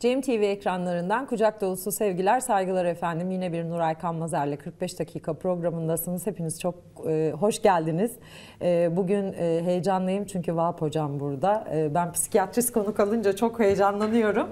Cem TV ekranlarından kucak dolusu sevgiler, saygılar efendim. Yine bir Nuray Kanmazer'le 45 dakika programındasınız. Hepiniz çok e, hoş geldiniz. E, bugün e, heyecanlıyım çünkü Vahap Hocam burada. E, ben psikiyatrist konuk alınca çok heyecanlanıyorum.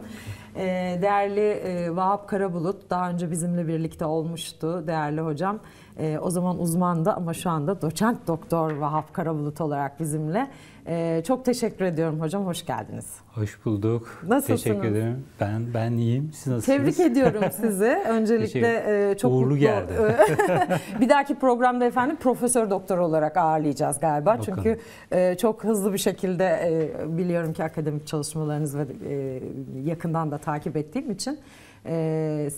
E, değerli e, Vahap Karabulut daha önce bizimle birlikte olmuştu değerli hocam. E, o zaman uzmandı ama şu anda doçent doktor Vahap Karabulut olarak bizimle. E, çok teşekkür ediyorum hocam, hoş geldiniz. Hoş bulduk. Nasılsınız? Teşekkür ederim. Ben ben iyiyim. Siz nasılsınız? Tebrik ediyorum sizi. Öncelikle e, çok Uğurlu mutlu. geldi. bir dahaki programda efendim profesör doktor olarak ağırlayacağız galiba. Bakalım. Çünkü e, çok hızlı bir şekilde e, biliyorum ki akademik çalışmalarınız ve e, yakından da takip ettiğim için e,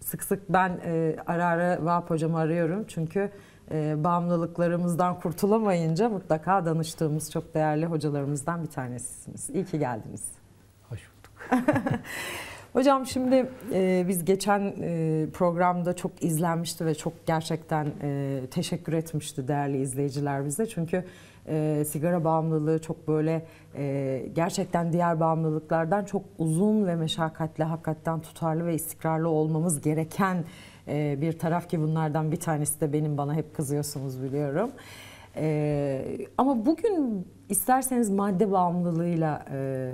sık sık ben e, ara ara Vahap hocamı arıyorum. Çünkü e, bağımlılıklarımızdan kurtulamayınca mutlaka danıştığımız çok değerli hocalarımızdan bir tanesisiniz. İyi ki geldiniz. Hoş bulduk. Hocam şimdi e, biz geçen e, programda çok izlenmişti ve çok gerçekten e, teşekkür etmişti değerli izleyiciler bize. Çünkü e, sigara bağımlılığı çok böyle e, gerçekten diğer bağımlılıklardan çok uzun ve meşakkatli, hakikaten tutarlı ve istikrarlı olmamız gereken e, bir taraf ki bunlardan bir tanesi de benim bana hep kızıyorsunuz biliyorum. E, ama bugün isterseniz madde bağımlılığıyla e,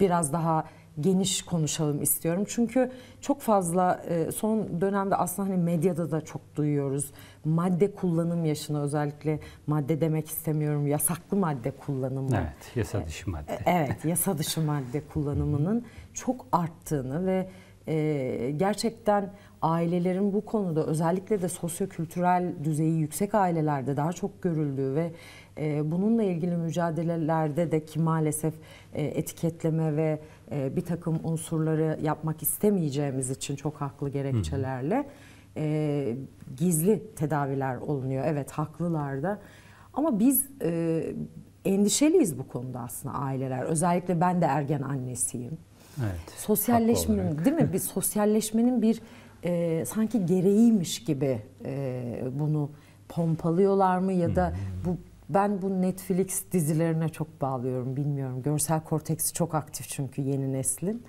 biraz daha geniş konuşalım istiyorum. Çünkü çok fazla e, son dönemde aslında hani medyada da çok duyuyoruz. Madde kullanım yaşını özellikle madde demek istemiyorum yasaklı madde kullanımı. Evet, yasa dışı madde. Evet, yasa dışı madde kullanımının çok arttığını ve e, gerçekten ailelerin bu konuda özellikle de sosyokültürel düzeyi yüksek ailelerde daha çok görüldüğü ve e, bununla ilgili mücadelelerde de ki maalesef e, etiketleme ve e, bir takım unsurları yapmak istemeyeceğimiz için çok haklı gerekçelerle e, gizli tedaviler olunuyor. Evet haklılar da ama biz e, endişeliyiz bu konuda aslında aileler. Özellikle ben de ergen annesiyim. Evet. Sosyalleşmenin değil mi? Bir sosyalleşmenin bir e, sanki gereğiymiş gibi e, bunu pompalıyorlar mı ya da bu ben bu Netflix dizilerine çok bağlıyorum bilmiyorum. Görsel korteksi çok aktif çünkü yeni neslin.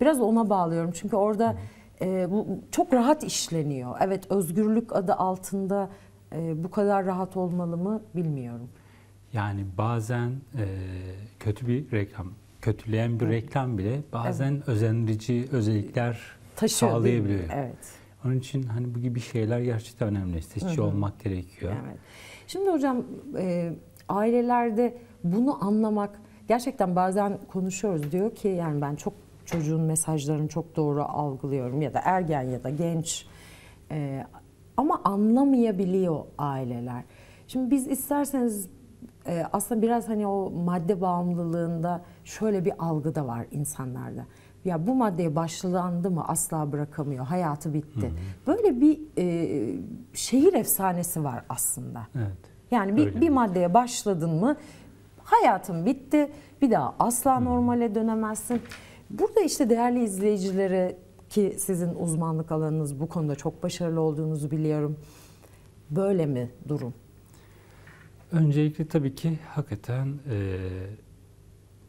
Biraz ona bağlıyorum çünkü orada e, bu çok rahat işleniyor. Evet özgürlük adı altında e, bu kadar rahat olmalı mı bilmiyorum. Yani bazen e, kötü bir reklam, kötüleyen bir reklam bile bazen özendirici özellikler Taşıyor sağlayabiliyor. Evet. Onun için hani bu gibi şeyler gerçekten önemli. Seçici olmak gerekiyor. Evet. Şimdi hocam e, ailelerde bunu anlamak gerçekten bazen konuşuyoruz diyor ki yani ben çok çocuğun mesajlarını çok doğru algılıyorum ya da ergen ya da genç E, ama anlamayabiliyor aileler. Şimdi biz isterseniz e, aslında biraz hani o madde bağımlılığında şöyle bir algı da var insanlarda. Ya bu maddeye başlandı mı asla bırakamıyor, hayatı bitti. Böyle bir e, şehir efsanesi var aslında. Evet. Yani bir, Öyle. bir maddeye başladın mı hayatın bitti. Bir daha asla normale dönemezsin. Burada işte değerli izleyicilere ki sizin uzmanlık alanınız bu konuda çok başarılı olduğunuzu biliyorum. Böyle mi durum? Öncelikle tabii ki hakikaten e,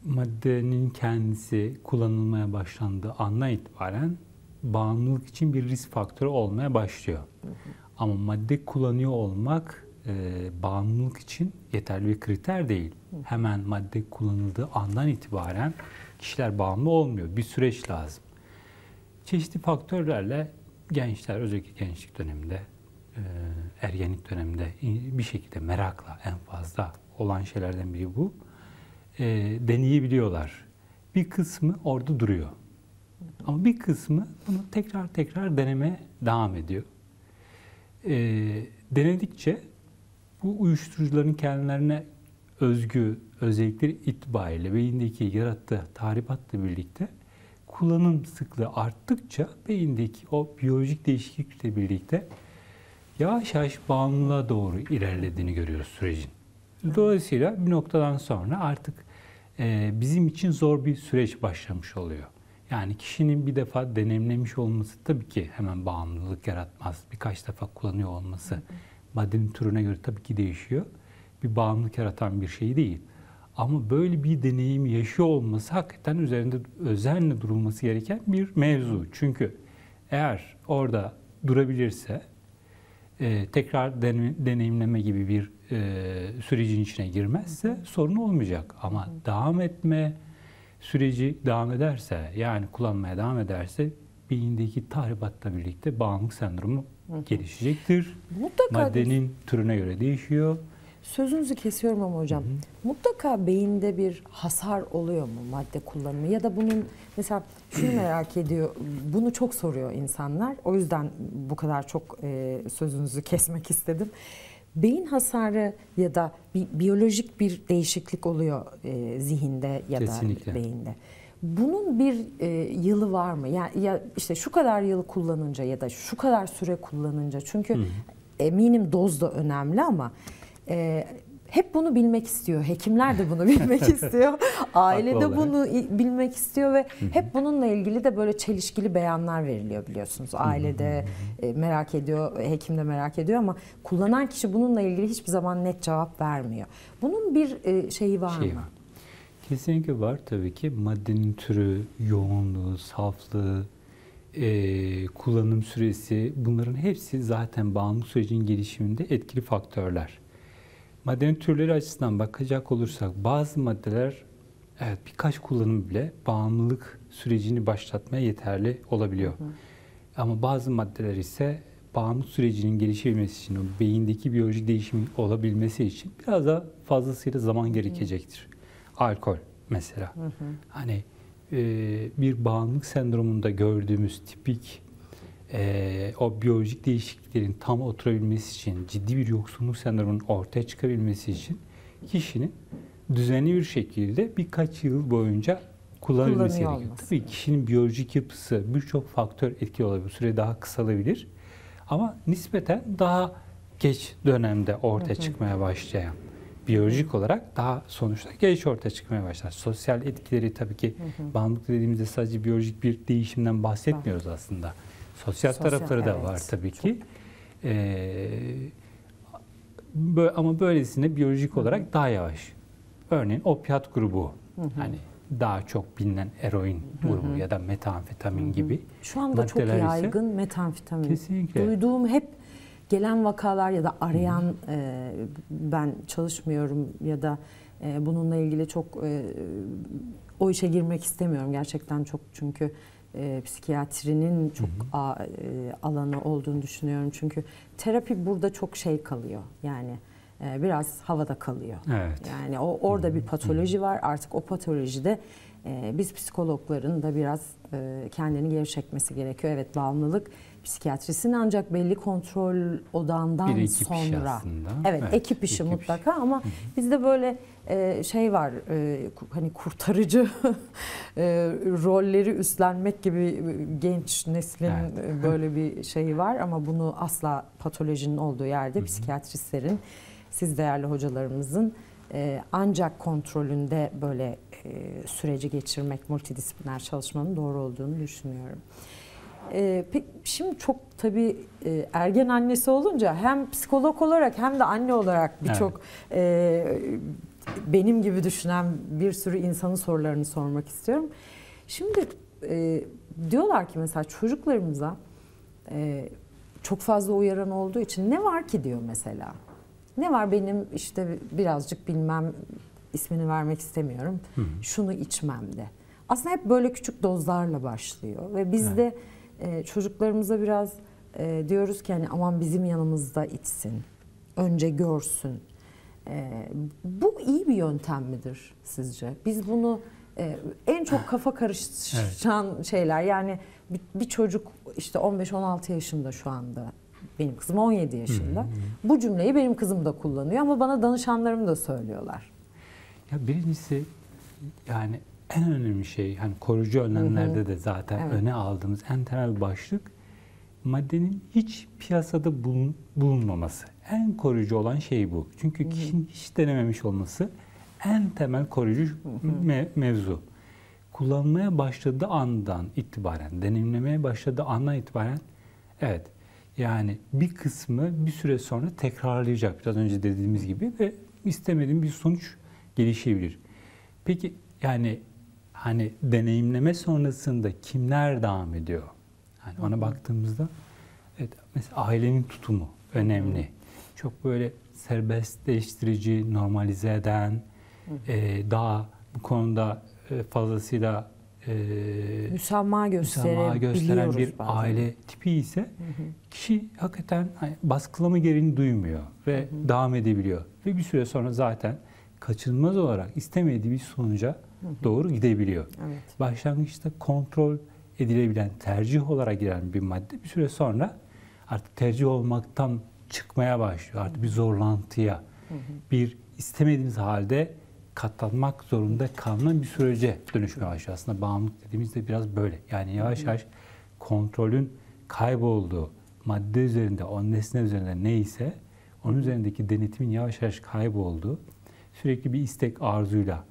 maddenin kendisi kullanılmaya başlandığı andan itibaren bağımlılık için bir risk faktörü olmaya başlıyor. Ama madde kullanıyor olmak e, bağımlılık için yeterli bir kriter değil. Hemen madde kullanıldığı andan itibaren kişiler bağımlı olmuyor. Bir süreç lazım. Çeşitli faktörlerle gençler özellikle gençlik döneminde, e, ergenlik döneminde bir şekilde merakla en fazla olan şeylerden biri bu. E, deneyebiliyorlar. Bir kısmı orada duruyor. Ama bir kısmı bunu tekrar tekrar deneme devam ediyor. E, denedikçe bu uyuşturucuların kendilerine özgü özellikleri itibariyle beyindeki yarattığı tahribatla birlikte kullanım sıklığı arttıkça beyindeki o biyolojik değişiklikle birlikte yavaş yavaş bağımlılığa doğru ilerlediğini görüyoruz sürecin. Dolayısıyla bir noktadan sonra artık e, bizim için zor bir süreç başlamış oluyor. Yani kişinin bir defa deneyimlemiş olması tabii ki hemen bağımlılık yaratmaz. Birkaç defa kullanıyor olması maddenin türüne göre tabii ki değişiyor. Bir bağımlılık yaratan bir şey değil. Ama böyle bir deneyim yaşıyor olması hakikaten üzerinde özenle durulması gereken bir mevzu. Çünkü eğer orada durabilirse e, tekrar den, deneyimleme gibi bir e, sürecin içine girmezse sorun olmayacak. Ama devam etme süreci devam ederse yani kullanmaya devam ederse beyindeki tahribatla birlikte bağımlılık sendromu gelişecektir. Mutlaka Maddenin türüne göre değişiyor. Sözünüzü kesiyorum ama hocam. Mutlaka beyinde bir hasar oluyor mu madde kullanımı ya da bunun mesela şunu merak ediyor. Bunu çok soruyor insanlar. O yüzden bu kadar çok e, sözünüzü kesmek istedim. Beyin hasarı ya da bir biyolojik bir değişiklik oluyor e, zihinde ya Kesinlikle. da beyinde. Bunun bir e, yılı var mı? Yani ya işte şu kadar yıl kullanınca ya da şu kadar süre kullanınca çünkü eminim doz da önemli ama e, hep bunu bilmek istiyor. Hekimler de bunu bilmek istiyor. Aile de bunu bilmek istiyor ve hep bununla ilgili de böyle çelişkili beyanlar veriliyor biliyorsunuz. Ailede e, merak ediyor, hekim de merak ediyor ama kullanan kişi bununla ilgili hiçbir zaman net cevap vermiyor. Bunun bir e, şeyi var Şey mı? var. Kesinlikle var tabii ki. Maddenin türü, yoğunluğu, saflığı, e, kullanım süresi bunların hepsi zaten bağımlılık sürecinin gelişiminde etkili faktörler. Maddenin türleri açısından bakacak olursak bazı maddeler evet birkaç kullanım bile bağımlılık sürecini başlatmaya yeterli olabiliyor. Ama bazı maddeler ise bağımlılık sürecinin gelişebilmesi için, o beyindeki biyolojik değişim olabilmesi için biraz da fazlasıyla zaman gerekecektir. Alkol mesela. Hani e, bir bağımlılık sendromunda gördüğümüz tipik e, o biyolojik değişikliklerin tam oturabilmesi için, ciddi bir yoksunluk sendromunun ortaya çıkabilmesi için kişinin düzenli bir şekilde birkaç yıl boyunca Kullanıyor gerekiyor. Tabii kişinin biyolojik yapısı birçok faktör etkili olabilir. Süre daha kısalabilir. Ama nispeten daha geç dönemde ortaya çıkmaya başlayan biyolojik olarak daha sonuçta geç ortaya çıkmaya başlar. Sosyal etkileri tabii ki bağımlılık dediğimizde sadece biyolojik bir değişimden bahsetmiyoruz aslında. Sosyal, Sosyal, tarafları da evet. var tabii ki. Ee, bö- ama böylesine biyolojik olarak daha yavaş. Örneğin opiat grubu hani daha çok bilinen eroin grubu ya da metamfetamin gibi Şu anda çok maddeler ise- yaygın metamfetamin. Kesinlikle. Duyduğum hep gelen vakalar ya da arayan e, ben çalışmıyorum ya da e, bununla ilgili çok e, o işe girmek istemiyorum gerçekten çok çünkü e, psikiyatrinin çok a- e, alanı olduğunu düşünüyorum çünkü terapi burada çok şey kalıyor yani e, biraz havada kalıyor. Evet. Yani o orada bir patoloji var. Artık o patolojide e, biz psikologların da biraz e, kendini geri çekmesi gerekiyor. Evet bağımlılık psikiyatrisinin ancak belli kontrol odağından Bir ekip işi sonra. aslında. Evet, Evet, ekip işi ekip mutlaka ama bizde böyle e, şey var e, hani kurtarıcı e, rolleri üstlenmek gibi e, genç neslin Evet. e, böyle bir şeyi var ama bunu asla patolojinin olduğu yerde psikiyatristlerin siz değerli hocalarımızın e, ancak kontrolünde böyle e, süreci geçirmek multidisipliner çalışmanın doğru olduğunu düşünüyorum. E, pek, şimdi çok tabii e, ergen annesi olunca hem psikolog olarak hem de anne olarak birçok e, benim gibi düşünen bir sürü insanın sorularını sormak istiyorum. Şimdi e, diyorlar ki mesela çocuklarımıza e, çok fazla uyaran olduğu için ne var ki diyor mesela. Ne var benim işte birazcık bilmem ismini vermek istemiyorum. Şunu içmemde. Aslında hep böyle küçük dozlarla başlıyor ve biz de e, çocuklarımıza biraz e, diyoruz ki hani aman bizim yanımızda içsin. Önce görsün. E, bu iyi bir yöntem midir sizce? Biz bunu e, en çok kafa karıştıran şeyler yani bir, bir çocuk işte 15-16 yaşında şu anda benim kızım 17 yaşında. Bu cümleyi benim kızım da kullanıyor ama bana danışanlarım da söylüyorlar. Ya birincisi yani en önemli şey hani koruyucu önlemlerde de zaten Evet. öne aldığımız en temel başlık maddenin hiç piyasada bulun, bulunmaması. En koruyucu olan şey bu. Çünkü kişinin hiç denememiş olması en temel koruyucu me- mevzu. Kullanmaya başladığı andan itibaren, deneyimlemeye başladığı andan itibaren evet yani bir kısmı bir süre sonra tekrarlayacak biraz önce dediğimiz gibi ve istemediğim bir sonuç gelişebilir. Peki yani hani deneyimleme sonrasında kimler devam ediyor? Yani ona baktığımızda evet mesela ailenin tutumu önemli. Çok böyle serbestleştirici, normalize eden, e, daha bu konuda e, fazlasıyla e, Müsamaha müsamaha gösteren bir bazen. aile tipi ise kişi hakikaten hani baskılama gereğini duymuyor ve devam edebiliyor. Ve bir süre sonra zaten kaçınılmaz olarak istemediği bir sonuca doğru gidebiliyor. Evet. Başlangıçta kontrol edilebilen, tercih olarak giren bir madde bir süre sonra artık tercih olmaktan çıkmaya başlıyor. Artık bir zorlantıya, bir istemediğimiz halde katlanmak zorunda kalınan bir sürece dönüşmeye başlıyor. Aslında bağımlılık dediğimizde biraz böyle. Yani yavaş yavaş kontrolün kaybolduğu madde üzerinde, o nesne üzerinde neyse onun üzerindeki denetimin yavaş yavaş kaybolduğu sürekli bir istek arzuyla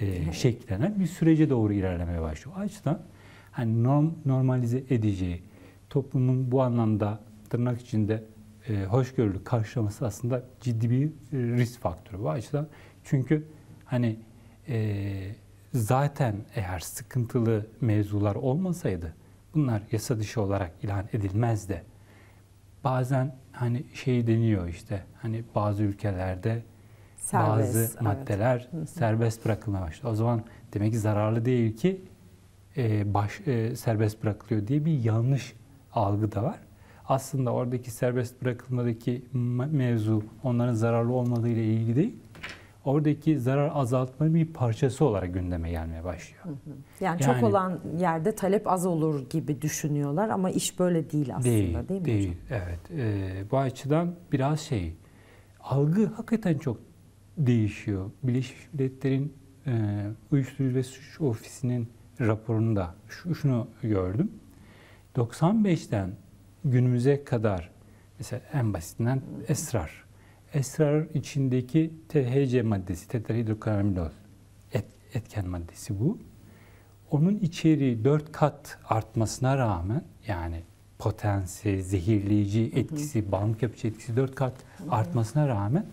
e, şekillenen bir sürece doğru ilerlemeye başlıyor. O açıdan hani norm, normalize edeceği, toplumun bu anlamda tırnak içinde e, hoşgörülü karşılaması aslında ciddi bir e, risk faktörü. Bu açıdan çünkü hani e, zaten eğer sıkıntılı mevzular olmasaydı bunlar yasa dışı olarak ilan edilmez de bazen hani şey deniyor işte hani bazı ülkelerde Serbest, bazı evet. maddeler serbest bırakılmaya başladı. O zaman demek ki zararlı değil ki e, baş e, serbest bırakılıyor diye bir yanlış algı da var. Aslında oradaki serbest bırakılmadaki me- mevzu onların zararlı olmadığı ile ilgili değil. Oradaki zarar azaltmanın bir parçası olarak gündeme gelmeye başlıyor. Yani, çok Yani- olan yerde talep az olur gibi düşünüyorlar ama iş böyle değil aslında değil, değil, mi değil. hocam? Evet. Ee, bu açıdan biraz şey, algı hakikaten çok değişiyor. Birleşmiş Milletler'in e, Uyuşturucu ve Suç Ofisi'nin raporunda şu, şunu gördüm. 95'ten günümüze kadar mesela en basitinden esrar. Esrar içindeki THC maddesi, tetrahidrokannabidiol et, etken maddesi bu. Onun içeriği 4 kat artmasına rağmen yani potansiyel, zehirleyici etkisi, bağımlılık yapıcı etkisi 4 kat artmasına rağmen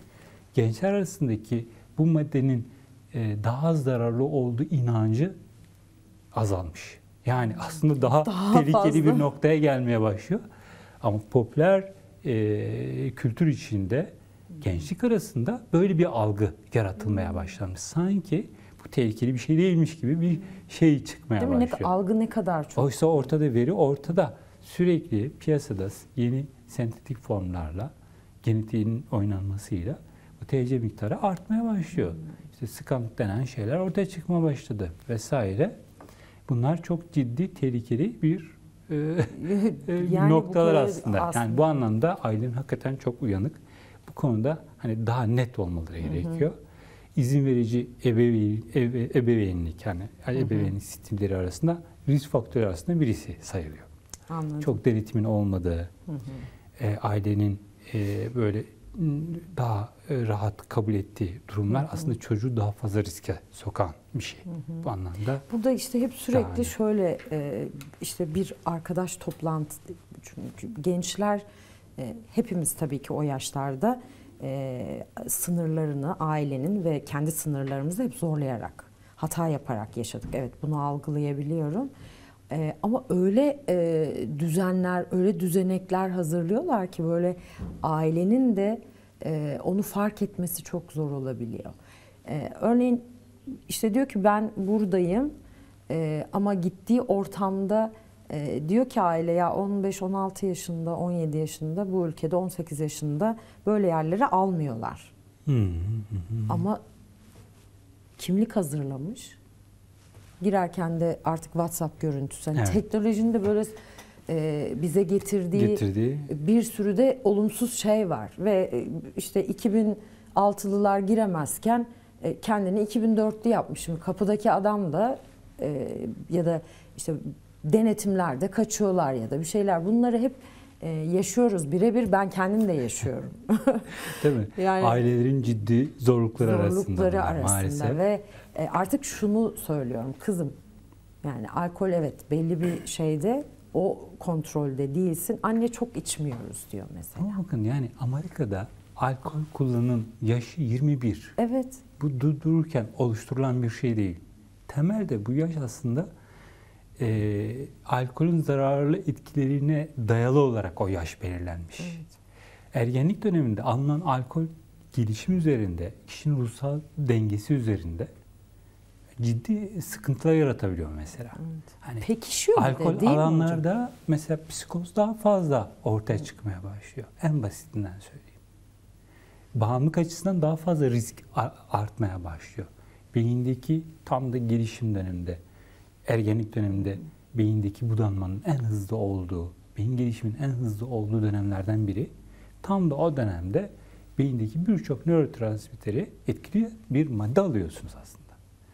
gençler arasındaki bu maddenin e, daha az zararlı olduğu inancı azalmış. Yani aslında daha, Daha tehlikeli fazla. bir noktaya gelmeye başlıyor. Ama popüler e, kültür içinde gençlik arasında böyle bir algı yaratılmaya başlamış. Sanki bu tehlikeli bir şey değilmiş gibi bir şey çıkmaya Değil mi? Ne, başlıyor. algı ne kadar çok. Oysa ortada veri ortada. Sürekli piyasada yeni sentetik formlarla, genetiğin oynanmasıyla TC miktarı artmaya başlıyor. İşte skant denen şeyler ortaya çıkmaya başladı vesaire. Bunlar çok ciddi, tehlikeli bir e, e, Yani noktalar kadar aslında. Yani bu anlamda ailenin hakikaten çok uyanık. Bu konuda hani daha net olmaları gerekiyor. İzin verici ebeveyn, ebe, ebeveynlik yani ebeveynlik sistemleri arasında risk faktörü arasında birisi sayılıyor. Anladım. Çok denetimin olmadığı, e, ailenin e, böyle daha e, rahat kabul ettiği durumlar aslında çocuğu daha fazla riske sokan bir şey. Bu anlamda Burada işte hep sürekli Yani. şöyle e, işte bir arkadaş toplantı çünkü gençler e, hepimiz tabii ki o yaşlarda sınırlarını ailenin ve kendi sınırlarımızı hep zorlayarak hata yaparak yaşadık. Evet bunu algılayabiliyorum. E, ama öyle e, düzenler, öyle düzenekler hazırlıyorlar ki böyle ailenin de e, onu fark etmesi çok zor olabiliyor. E, örneğin işte diyor ki ben buradayım e, ama gittiği ortamda e, diyor ki aile ya 15-16 yaşında, 17 yaşında bu ülkede 18 yaşında böyle yerlere almıyorlar. Hı, hı, hı. Ama kimlik hazırlamış. Girerken de artık WhatsApp görüntüsü. Hani Evet. Teknolojinin de böyle e, bize getirdiği getirdiği bir sürü de olumsuz şey var ve e, işte 2006'lılar giremezken e, kendini 2004'lü yapmışım. Kapıdaki adam da e, ya da işte denetimlerde kaçıyorlar ya da bir şeyler. Bunları hep e, yaşıyoruz birebir. Ben kendim de yaşıyorum. değil mi? Yani- Ailelerin ciddi zorlukları, arasında Zorlukları bunlar arasında maalesef. ve e, artık şunu söylüyorum kızım. Yani alkol evet belli bir şeyde o kontrolde değilsin. Anne çok içmiyoruz diyor mesela. Ama bakın yani Amerika'da alkol kullanım yaşı 21. Evet. Bu dururken oluşturulan bir şey değil. Temelde bu yaş aslında e, alkolün zararlı etkilerine dayalı olarak o yaş belirlenmiş. Evet. Ergenlik döneminde alınan alkol gelişim üzerinde, kişinin ruhsal dengesi üzerinde ciddi sıkıntılar yaratabiliyor mesela. Evet. Hani Pekişiyor bir de, alkol değil mi alanlarda mesela psikoz daha fazla ortaya çıkmaya başlıyor. En basitinden söyleyeyim. Bağımlılık açısından daha fazla risk artmaya başlıyor. Beyindeki tam da gelişim döneminde, ergenlik döneminde beyindeki budanmanın en hızlı olduğu, beyin gelişiminin en hızlı olduğu dönemlerden biri. Tam da o dönemde beyindeki birçok nörotransmitteri etkili bir madde alıyorsunuz aslında.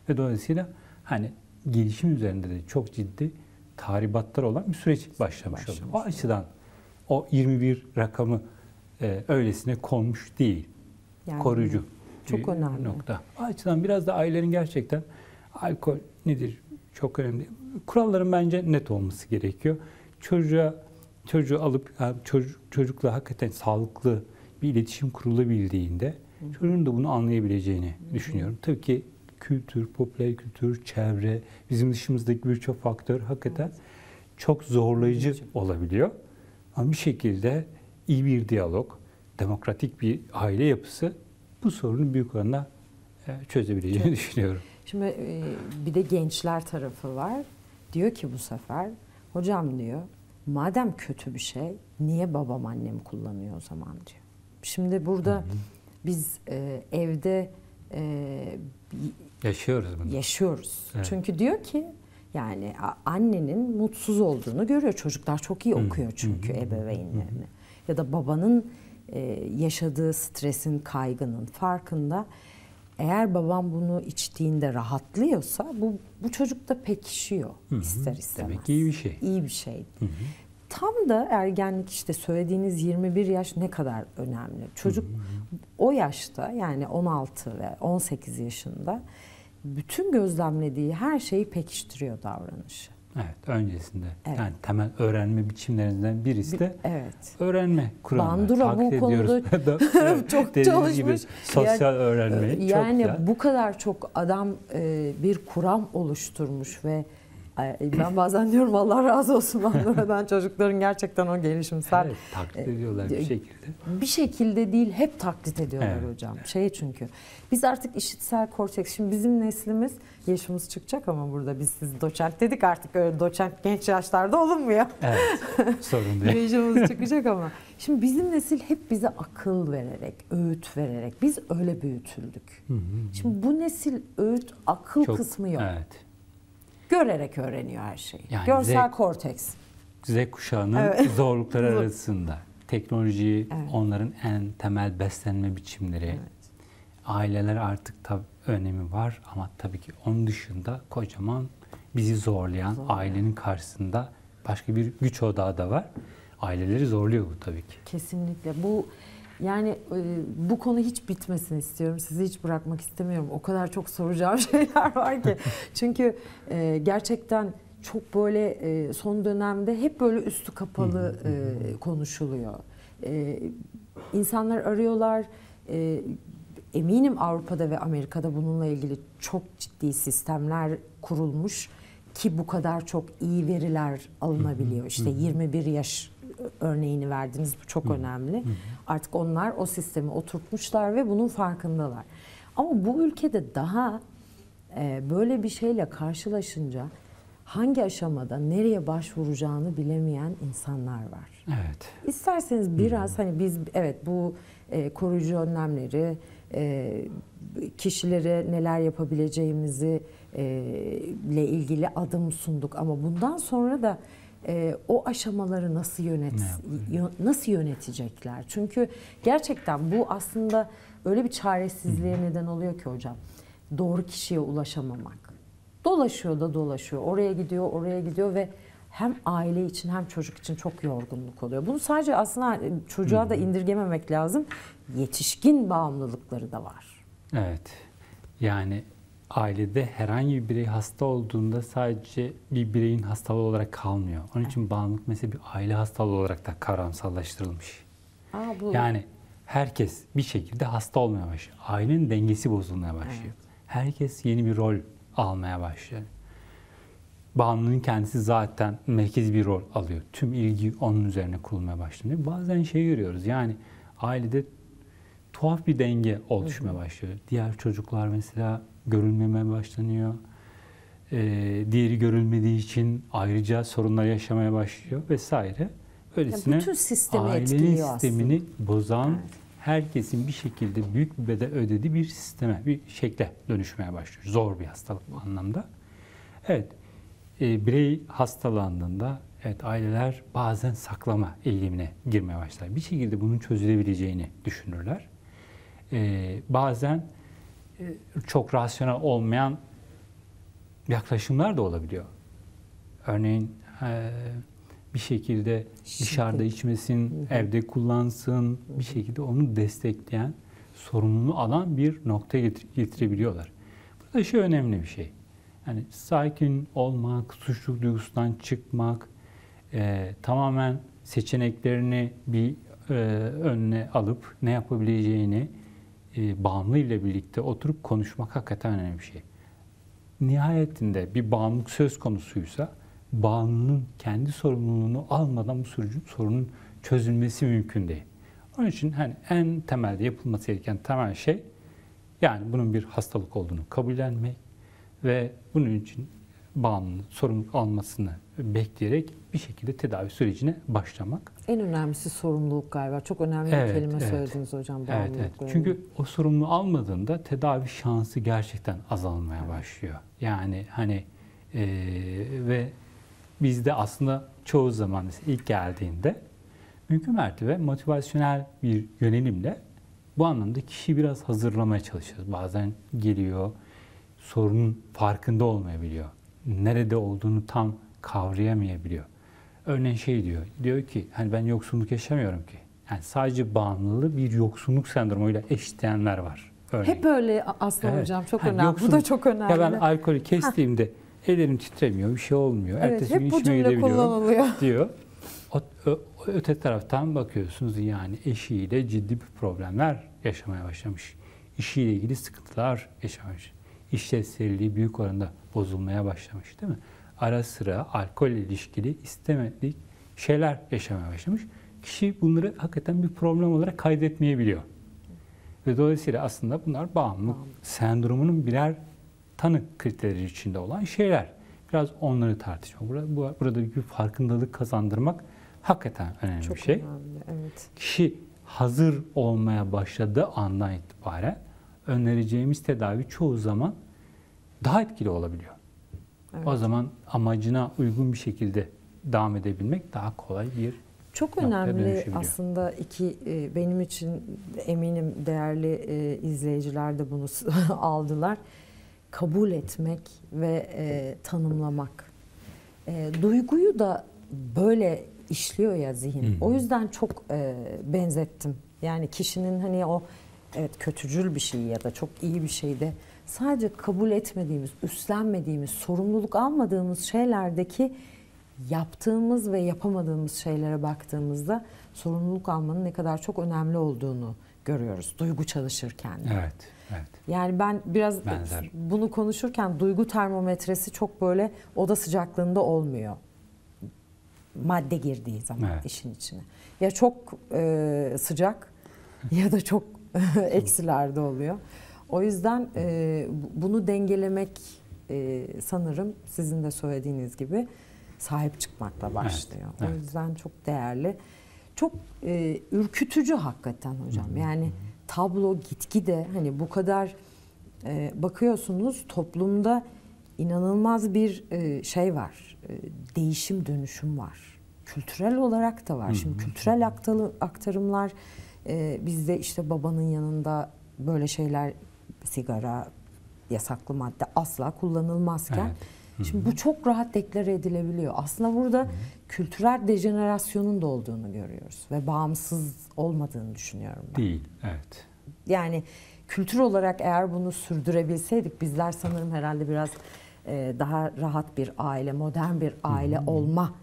Ve dolayısıyla hani gelişim üzerinde de çok ciddi tahribatlar olan bir süreç başlamış oluyor. Başlamış. O açıdan o 21 rakamı e, öylesine konmuş değil. Yani koruyucu çok önemli. nokta. O açıdan biraz da ailelerin gerçekten alkol nedir çok önemli. Kuralların bence net olması gerekiyor. Çocuğa çocuğu alıp yani çocuk, çocukla hakikaten sağlıklı bir iletişim kurulabildiğinde çocuğun da bunu anlayabileceğini düşünüyorum. Tabii ki kültür, popüler kültür, çevre, bizim dışımızdaki birçok faktör hakikaten çok zorlayıcı olabiliyor. Ama bir şekilde iyi bir diyalog, demokratik bir aile yapısı bu sorunu büyük oranda e, çözebileceğini düşünüyorum. Şimdi e, bir de gençler tarafı var. Diyor ki bu sefer hocam diyor madem kötü bir şey niye babam annem kullanıyor o zaman diyor. Şimdi burada biz e, evde e, Yaşıyoruz bunu. yaşıyoruz. Evet. Çünkü diyor ki yani annenin mutsuz olduğunu görüyor. Çocuklar çok iyi okuyor çünkü hı, hı, ebeveynlerini. Ya da babanın e, yaşadığı stresin, kaygının farkında. Eğer babam bunu içtiğinde rahatlıyorsa bu bu çocuk da pekişiyor Hı hı. ister istemez. Demek ki iyi bir şey. İyi bir şey. Tam da ergenlik işte söylediğiniz 21 yaş ne kadar önemli. Çocuk o yaşta yani 16 ve 18 yaşında bütün gözlemlediği her şeyi pekiştiriyor davranışı. Evet, öncesinde. Evet. Yani temel öğrenme biçimlerinden birisi de Evet. öğrenme kuramları. Bandura bu konuda evet, çok dediğiniz gibi çalışmış. sosyal Yani, öğrenmeyi çok Yani güzel. bu kadar çok adam e, bir kuram oluşturmuş ve ben bazen diyorum Allah razı olsun Bandura'dan çocukların gerçekten o gelişimsel Evet, taklit e, ediyorlar bir e, şekilde. bir şekilde değil hep taklit ediyorlar Evet, hocam. Şey çünkü biz artık işitsel korteks şimdi bizim neslimiz yaşımız çıkacak ama burada biz siz doçent dedik artık öyle doçent genç yaşlarda olunmuyor. Evet, sorun değil. Yaşımız çıkacak ama. Şimdi bizim nesil hep bize akıl vererek, öğüt vererek biz öyle büyütüldük. Hı hı. Şimdi bu nesil öğüt, akıl Çok- kısmı yok. Evet. Görerek öğreniyor her şeyi. Yani Görsel zevk- korteks. Z kuşağının Evet. zorlukları Zor. arasında teknoloji, Evet. onların en temel beslenme biçimleri, Evet. aileler artık tabii önemi var ama tabii ki onun dışında kocaman bizi zorlayan, Zorlayan. ailenin karşısında başka bir güç odağı da var. Aileleri zorluyor bu tabii ki. Kesinlikle. Bu yani e, bu konu hiç bitmesin istiyorum. Sizi hiç bırakmak istemiyorum. O kadar çok soracağım şeyler var ki. Çünkü e, gerçekten çok böyle e, son dönemde hep böyle üstü kapalı e, konuşuluyor. E, insanlar arıyorlar. E, eminim Avrupa'da ve Amerika'da bununla ilgili çok ciddi sistemler kurulmuş ki bu kadar çok iyi veriler alınabiliyor. İşte 21 yaş örneğini verdiniz bu çok önemli. Artık onlar o sistemi oturtmuşlar ve bunun farkındalar. Ama bu ülkede daha e, böyle bir şeyle karşılaşınca hangi aşamada nereye başvuracağını bilemeyen insanlar var. Evet. İsterseniz biraz hani biz evet bu e, koruyucu önlemleri, e, kişilere neler yapabileceğimizi e, ile ilgili adım sunduk ama bundan sonra da e, o aşamaları nasıl yönet Ne yö- nasıl yönetecekler? Çünkü gerçekten bu aslında öyle bir çaresizliğe neden oluyor ki hocam. Doğru kişiye ulaşamamak. Dolaşıyor da dolaşıyor. Oraya gidiyor, oraya gidiyor ve hem aile için hem çocuk için çok yorgunluk oluyor. Bunu sadece aslında çocuğa da indirgememek lazım. Yetişkin bağımlılıkları da var. Evet. Yani ailede herhangi bir birey hasta olduğunda sadece bir bireyin hastalığı olarak kalmıyor. Onun için bağımlılık mesela bir aile hastalığı olarak da kavramsallaştırılmış. Aa, bu Yani herkes bir şekilde hasta olmaya başlıyor. Ailenin dengesi bozulmaya başlıyor. Evet. Herkes yeni bir rol almaya başlıyor. Bağımlının kendisi zaten merkezi bir rol alıyor. Tüm ilgi onun üzerine kurulmaya başlanıyor. Bazen şey görüyoruz yani ailede tuhaf bir denge oluşmaya başlıyor. Diğer çocuklar mesela görülmemeye başlanıyor. Ee, diğeri görülmediği için ayrıca sorunlar yaşamaya başlıyor vesaire. Öylesine bütün sistemi ailenin sistemini bozan Evet. herkesin bir şekilde büyük bir bedel ödediği bir sisteme, bir şekle dönüşmeye başlıyor. Zor bir hastalık bu anlamda. Evet, e, birey hastalandığında evet aileler bazen saklama eğilimine girmeye başlar. Bir şekilde bunun çözülebileceğini düşünürler. E, bazen e, çok rasyonel olmayan yaklaşımlar da olabiliyor. Örneğin e, bir şekilde dışarıda içmesin, evde kullansın, bir şekilde onu destekleyen, sorumluluğu alan bir noktaya getir- getirebiliyorlar. Burada şey önemli bir şey. Yani sakin olmak, suçluluk duygusundan çıkmak, e, tamamen seçeneklerini bir e, önüne alıp ne yapabileceğini e, bağımlı ile birlikte oturup konuşmak hakikaten önemli bir şey. Nihayetinde bir bağımlılık söz konusuysa bağımlının kendi sorumluluğunu almadan bu sorunun, sorunun çözülmesi mümkün değil. Onun için hani en temelde yapılması gereken temel şey yani bunun bir hastalık olduğunu kabullenmek ve bunun için bağımlının sorumluluk almasını bekleyerek bir şekilde tedavi sürecine başlamak. En önemlisi sorumluluk galiba. Çok önemli Evet, bir kelime evet. söylediniz hocam. Evet, evet. Çünkü o sorumluluğu almadığında tedavi şansı gerçekten azalmaya başlıyor. Yani hani e, ve bizde aslında çoğu zaman ilk geldiğinde mümkün mertebe motivasyonel bir yönelimle bu anlamda kişiyi biraz hazırlamaya çalışıyoruz. Bazen geliyor, sorunun farkında olmayabiliyor. Nerede olduğunu tam kavrayamayabiliyor. Örneğin şey diyor, diyor ki hani ben yoksunluk yaşamıyorum ki. Yani sadece bağımlılığı bir yoksunluk sendromuyla eşitleyenler var. Örneğin. Hep öyle aslında Evet. hocam. Çok Hani önemli. Bu yoksun- da çok önemli. Ya ben alkolü kestiğimde ellerim titremiyor, bir şey olmuyor. evet, Ertesi hep bu cümle kullanılıyor. diyor. O, ö- öte taraftan bakıyorsunuz yani eşiyle ciddi bir problemler yaşamaya başlamış. İşiyle ilgili sıkıntılar yaşamış. İşlevselliği büyük oranda bozulmaya başlamış değil mi? Ara sıra alkol ilişkili istemedik şeyler yaşamaya başlamış. Kişi bunları hakikaten bir problem olarak kaydetmeyebiliyor. Ve dolayısıyla aslında bunlar bağımlılık sendromunun birer tanı kriteri içinde olan şeyler. Biraz onları tartışmak. Burada, bu- burada bir farkındalık kazandırmak hakikaten önemli Çok bir şey. önemli. Evet. Kişi hazır olmaya başladığı andan itibaren önereceğimiz tedavi çoğu zaman daha etkili olabiliyor. Evet. O zaman amacına uygun bir şekilde devam edebilmek daha kolay bir Çok önemli aslında iki e, benim için eminim değerli e, izleyiciler de bunu aldılar. Kabul etmek ve e, tanımlamak. Duyguyu da böyle işliyor ya zihin. Hı hı. O yüzden çok benzettim. Yani kişinin hani o evet kötücül bir şey ya da çok iyi bir şey de sadece kabul etmediğimiz, üstlenmediğimiz, sorumluluk almadığımız şeylerdeki yaptığımız ve yapamadığımız şeylere baktığımızda sorumluluk almanın ne kadar çok önemli olduğunu görüyoruz duygu çalışırken. evet, evet. Yani ben biraz Benzer. bunu konuşurken duygu termometresi çok böyle oda sıcaklığında olmuyor. Madde girdiği zaman Evet. işin içine. Ya çok e, sıcak ya da çok eksilerde oluyor. O yüzden e, bu- bunu dengelemek e, sanırım sizin de söylediğiniz gibi sahip çıkmakla başlıyor. O evet. yüzden çok değerli. Çok e, ürkütücü hakikaten hocam. Yani tablo gitgide hani bu kadar e, bakıyorsunuz toplumda inanılmaz bir e, şey var. E, değişim, dönüşüm var. Kültürel olarak da var. Şimdi kültürel aktarımlar e, bizde işte babanın yanında böyle şeyler sigara, yasaklı madde asla kullanılmazken Evet. şimdi bu çok rahat deklare edilebiliyor. Aslında burada kültürel dejenerasyonun da olduğunu görüyoruz ve bağımsız olmadığını düşünüyorum ben. Değil, evet. Yani kültür olarak eğer bunu sürdürebilseydik bizler sanırım herhalde biraz e, daha rahat bir aile, modern bir aile olma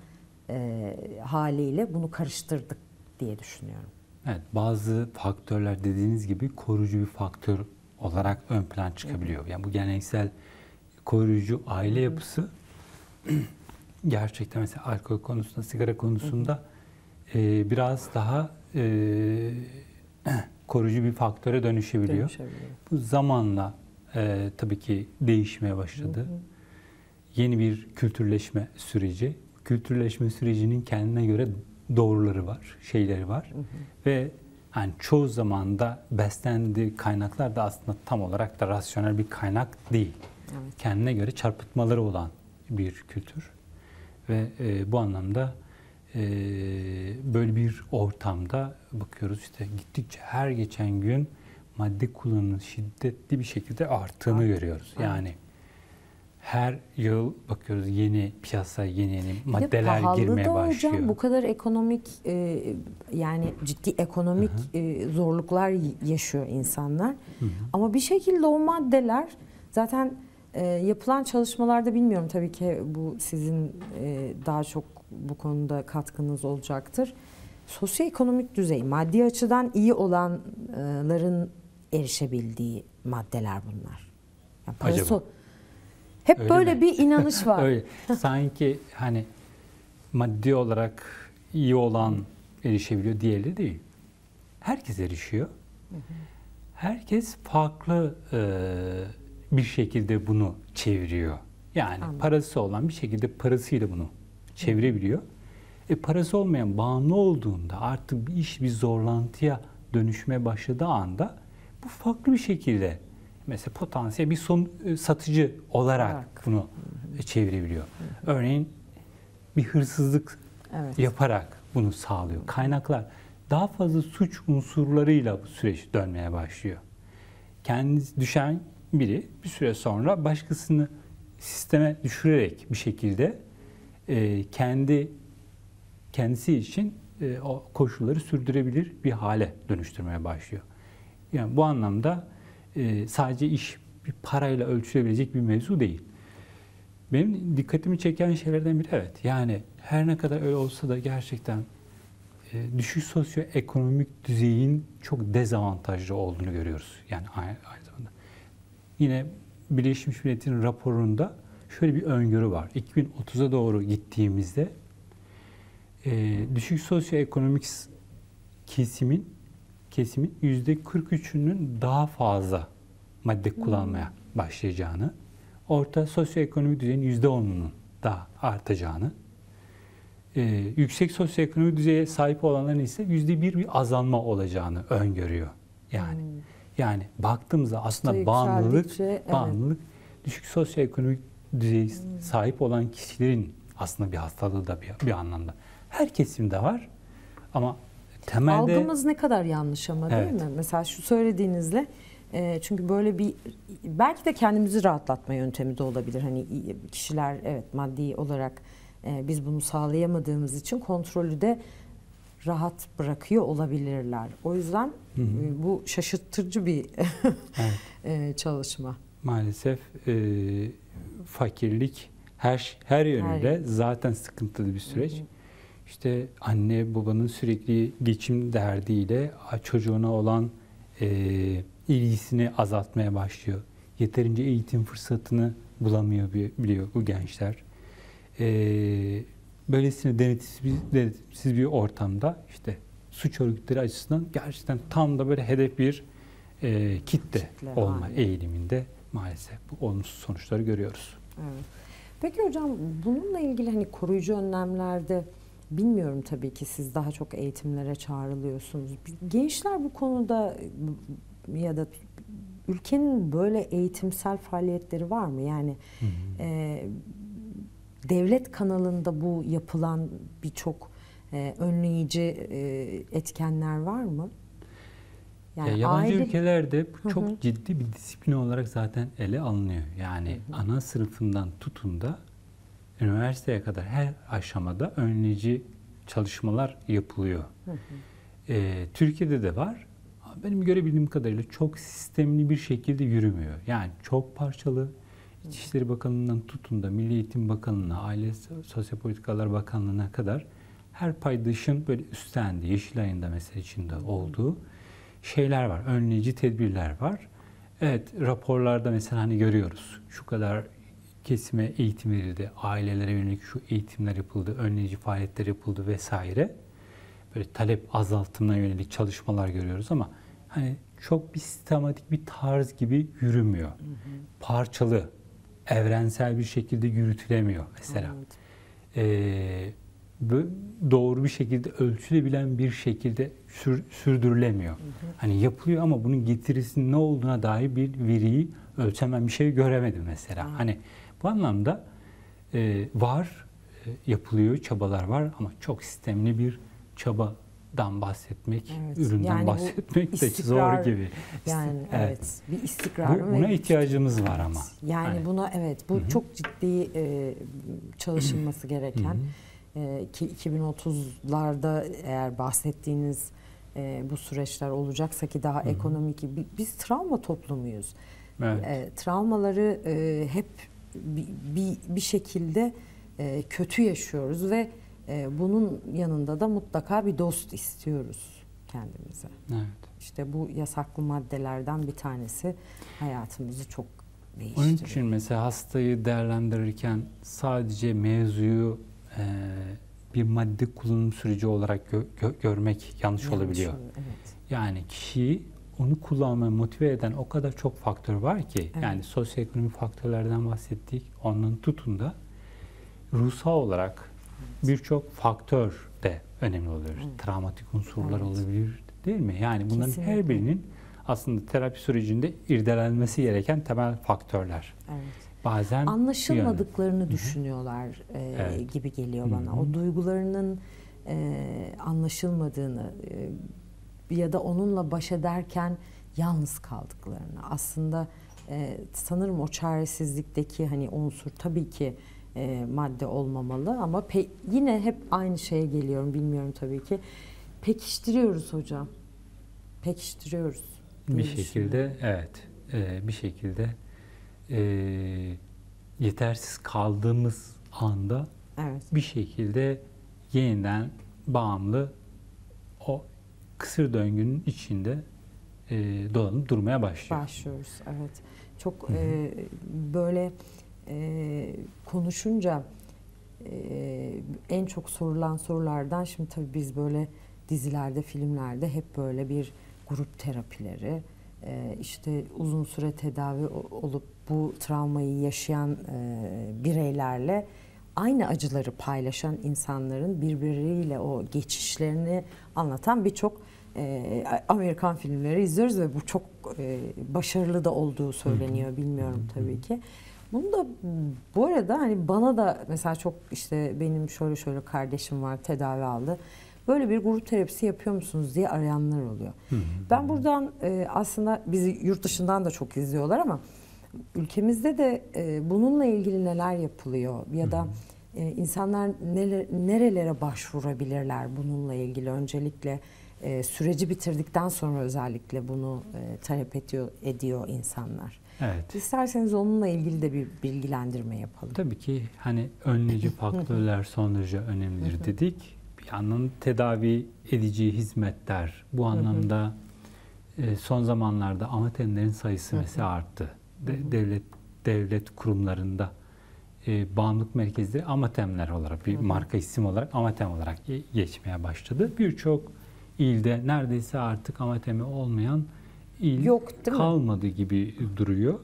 e, haliyle bunu karıştırdık diye düşünüyorum. Evet, bazı faktörler dediğiniz gibi koruyucu bir faktör olarak ön plan çıkabiliyor. Yani bu geleneksel koruyucu aile yapısı gerçekten mesela alkol konusunda, sigara konusunda e, biraz daha e, koruyucu bir faktöre dönüşebiliyor. Dönüşebiliyor. Bu zamanla e, tabii ki değişmeye başladı. Yeni bir kültürleşme süreci. Kültürleşme sürecinin kendine göre doğruları var, şeyleri var. Ve yani çoğu zaman da beslendiği kaynaklar da aslında tam olarak da rasyonel bir kaynak değil. Evet. Kendine göre çarpıtmaları olan bir kültür. Ve e, bu anlamda e, böyle bir ortamda bakıyoruz işte gittikçe her geçen gün madde kullanımının şiddetli bir şekilde arttığını Art- görüyoruz. Yani her yıl bakıyoruz yeni piyasaya yeni yeni maddeler pahalı girmeye da başlıyor. Hocam bu kadar ekonomik e, yani ciddi ekonomik e, zorluklar yaşıyor insanlar. Ama bir şekilde o maddeler zaten e, yapılan çalışmalarda bilmiyorum tabii ki bu sizin e, daha çok bu konuda katkınız olacaktır. Sosyoekonomik düzey, maddi açıdan iyi olanların erişebildiği maddeler bunlar. Yani parası- Acaba? Hep Öyle böyle mi? bir inanış var. Öyle. Sanki hani maddi olarak iyi olan erişebiliyor, diğerleri değil. Herkes erişiyor. Herkes farklı e, bir şekilde bunu çeviriyor. Yani Anladım. parası olan bir şekilde parasıyla bunu çevirebiliyor. E parası olmayan bağımlı olduğunda artık bir iş bir zorlantıya dönüşmeye başladığı anda bu farklı bir şekilde mesela potansiyel bir son e, satıcı olarak Olarak. bunu çevirebiliyor. Örneğin bir hırsızlık Evet. yaparak bunu sağlıyor. Kaynaklar daha fazla suç unsurlarıyla bu süreç dönmeye başlıyor. Kendisi düşen biri bir süre sonra başkasını sisteme düşürerek bir şekilde e, kendi kendisi için e, o koşulları sürdürebilir bir hale dönüştürmeye başlıyor. Yani bu anlamda e, sadece iş bir parayla ölçülebilecek bir mevzu değil. Benim dikkatimi çeken şeylerden biri evet. Yani her ne kadar öyle olsa da gerçekten e, düşük sosyoekonomik düzeyin çok dezavantajlı olduğunu görüyoruz. Yani aynı, zamanda. Yine Birleşmiş Milletler'in raporunda şöyle bir öngörü var. 2030'a doğru gittiğimizde e, düşük sosyoekonomik kesimin kesimin yüzde 43'ünün daha fazla madde kullanmaya başlayacağını, orta sosyoekonomik düzeyin yüzde 10'unun daha artacağını, e, yüksek sosyoekonomik düzeye sahip olanların ise yüzde bir bir azalma olacağını öngörüyor. Yani yani baktığımızda aslında bağımlılık evet. bağımlılık düşük sosyoekonomik düzeye sahip olan kişilerin aslında bir hastalığı da bir, bir anlamda. Her kesimde var ama temelde Algımız ne kadar yanlış ama değil Evet. mi? Mesela şu söylediğinizle e, çünkü böyle bir belki de kendimizi rahatlatma yöntemi de olabilir. Hani kişiler evet maddi olarak e, biz bunu sağlayamadığımız için kontrolü de rahat bırakıyor olabilirler. O yüzden Hı hı. e, bu şaşırtıcı bir Evet. çalışma. maalesef e, fakirlik her her yönüyle Her- zaten sıkıntılı bir süreç. İşte anne babanın sürekli geçim derdiyle çocuğuna olan e, ilgisini azaltmaya başlıyor. Yeterince eğitim fırsatını bulamıyor bi- biliyor bu gençler. E, böylesine denetimsiz denetimsiz bir ortamda işte suç örgütleri açısından gerçekten tam da böyle hedef bir e, kitle, Kitle olma haline. eğiliminde maalesef bu olumsuz sonuçları görüyoruz. Evet. Peki hocam bununla ilgili hani koruyucu önlemlerde bilmiyorum tabii ki siz daha çok eğitimlere çağrılıyorsunuz. Gençler bu konuda ya da ülkenin böyle eğitimsel faaliyetleri var mı? Yani e, devlet kanalında bu yapılan birçok e, önleyici e, etkenler var mı? ya yabancı aile- ülkelerde bu Hı çok hı. ciddi bir disiplin olarak zaten ele alınıyor. Yani ana sınıfından tutun da üniversiteye kadar her aşamada önleyici çalışmalar yapılıyor. Ee, Türkiye'de de var. Benim görebildiğim kadarıyla çok sistemli bir şekilde yürümüyor. Yani çok parçalı. İçişleri Bakanlığı'ndan tutun da Milli Eğitim Bakanlığı'na, Aile Sosyal Politikalar Bakanlığı'na kadar her paydaşın böyle üstlendiği, Yeşilay'ın da mesela içinde olduğu şeyler var. Önleyici tedbirler var. Evet raporlarda mesela hani görüyoruz. Şu kadar kesime eğitim verildi, ailelere yönelik şu eğitimler yapıldı, önleyici faaliyetler yapıldı vesaire. Böyle talep azaltımına yönelik çalışmalar görüyoruz ama hani çok bir sistematik bir tarz gibi yürümüyor. Hı hı. Parçalı, evrensel bir şekilde yürütülemiyor mesela. Evet. Ee, doğru bir şekilde ölçülebilen bir şekilde sür, sürdürülemiyor. Hı hı. Hani yapılıyor ama bunun getirisinin ne olduğuna dair bir veriyi ölçemem bir şey göremedim mesela. Hı. Hani bu anlamda e, var, e, yapılıyor, çabalar var ama çok sistemli bir çabadan bahsetmek, evet. üründen yani bahsetmek de zor gibi. Yani evet, evet bir istikrar. Bu, buna ihtiyacımız var ama. Yani hani. buna evet bu Hı-hı. çok ciddi e, çalışılması gereken e, ki 2030'larda eğer bahsettiğiniz e, bu süreçler olacaksa ki daha Hı-hı. ekonomik biz travma toplumuyuz. Evet. E, travmaları e, hep bir, bir, bir şekilde e, kötü yaşıyoruz ve e, bunun yanında da mutlaka bir dost istiyoruz kendimize. Evet. İşte bu yasaklı maddelerden bir tanesi hayatımızı çok değiştiriyor. Onun için mesela hastayı değerlendirirken sadece mevzuyu e, bir madde kullanım süreci olarak gö- gö- görmek yanlış, yanlış olabiliyor. Evet. Yani kişiyi onu kullanmaya motive eden o kadar çok faktör var ki evet. yani sosyoekonomik faktörlerden bahsettik. Onun tutun da ruhsal olarak birçok faktör de önemli oluyor. Evet. Travmatik unsurlar evet. olabilir değil mi? Yani bunların Kesinlikle. her birinin aslında terapi sürecinde irdelenmesi gereken temel faktörler. Evet. Bazen anlaşılmadıklarını düşünüyorlar e, evet. gibi geliyor bana. Hı-hı. O duygularının e, anlaşılmadığını e, ya da onunla baş ederken yalnız kaldıklarını. Aslında e, sanırım o çaresizlikteki hani unsur tabii ki e, madde olmamalı ama pe- yine hep aynı şeye geliyorum bilmiyorum tabii ki. Pekiştiriyoruz hocam. Pekiştiriyoruz. Bir şekilde evet e, bir şekilde e, yetersiz kaldığımız anda evet. bir şekilde yeniden bağımlı o kısır döngünün içinde e, dolanıp durmaya başlıyor. Başlıyoruz evet. Çok e, böyle e, konuşunca e, en çok sorulan sorulardan şimdi tabii biz böyle dizilerde, filmlerde hep böyle bir grup terapileri, e, işte uzun süre tedavi olup bu travmayı yaşayan e, bireylerle aynı acıları paylaşan insanların birbirleriyle o geçişlerini anlatan birçok e, Amerikan filmleri izliyoruz ve bu çok e, başarılı da olduğu söyleniyor. Bilmiyorum tabii ki. Bunu da bu arada hani bana da mesela çok işte benim şöyle şöyle kardeşim var tedavi aldı. Böyle bir grup terapisi yapıyor musunuz diye arayanlar oluyor. Ben buradan e, aslında bizi yurt dışından da çok izliyorlar ama ülkemizde de e, bununla ilgili neler yapılıyor ya da e, insanlar neler, nerelere başvurabilirler bununla ilgili öncelikle e, süreci bitirdikten sonra özellikle bunu e, talep ediyor, ediyor insanlar. Evet. İsterseniz onunla ilgili de bir bilgilendirme yapalım. Tabii ki hani önleyici faktörler son derece önemlidir dedik. Bir yandan tedavi edici hizmetler bu anlamda e, son zamanlarda amatemlerin sayısı mesela arttı. De, devlet devlet kurumlarında e, bağımlılık merkezleri amatemler olarak bir marka isim olarak amatem olarak geçmeye başladı. Birçok ilde neredeyse artık amatemi olmayan il Yok, kalmadı mi? gibi duruyor.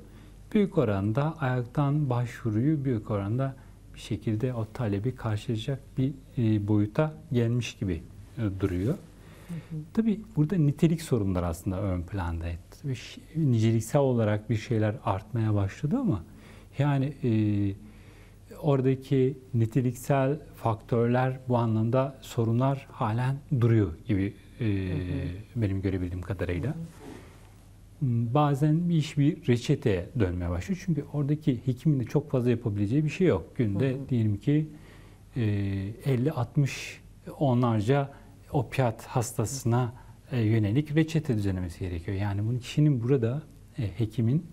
Büyük oranda ayaktan başvuruyu büyük oranda bir şekilde o talebi karşılayacak bir e, boyuta gelmiş gibi e, duruyor. Hı hı. Tabii burada nitelik sorunları aslında ön planda. Tabii niceliksel olarak bir şeyler artmaya başladı ama yani e, oradaki niteliksel faktörler bu anlamda sorunlar halen duruyor gibi e, hı hı. benim görebildiğim kadarıyla. Hı hı. Bazen bir iş bir reçete dönmeye başlıyor. Çünkü oradaki hekimin de çok fazla yapabileceği bir şey yok. Günde hı hı. diyelim ki 50-60 e, onlarca opiat hastasına e, yönelik reçete düzenlemesi gerekiyor. Yani bunun kişinin burada e, hekimin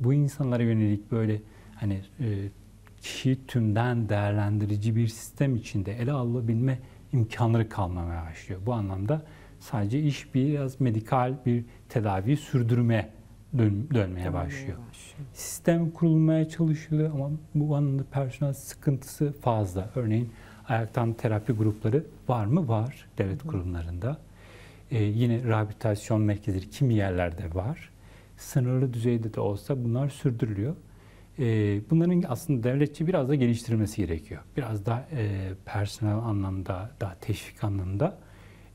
bu insanlara yönelik böyle hani kişiyi tümden değerlendirici bir sistem içinde ele alabilme imkanları kalmamaya başlıyor. Bu anlamda sadece iş biraz medikal bir tedavi sürdürme dön, dönmeye başlıyor. Sistem kurulmaya çalışılıyor ama bu anlamda personel sıkıntısı fazla. Örneğin ayaktan terapi grupları var mı? Var devlet kurumlarında. Ee, yine rehabilitasyon merkezleri kimi yerlerde var. Sınırlı düzeyde de olsa bunlar sürdürülüyor. Ee, bunların aslında devletçi biraz da geliştirilmesi gerekiyor. Biraz daha e, personel anlamda, daha teşvik anlamda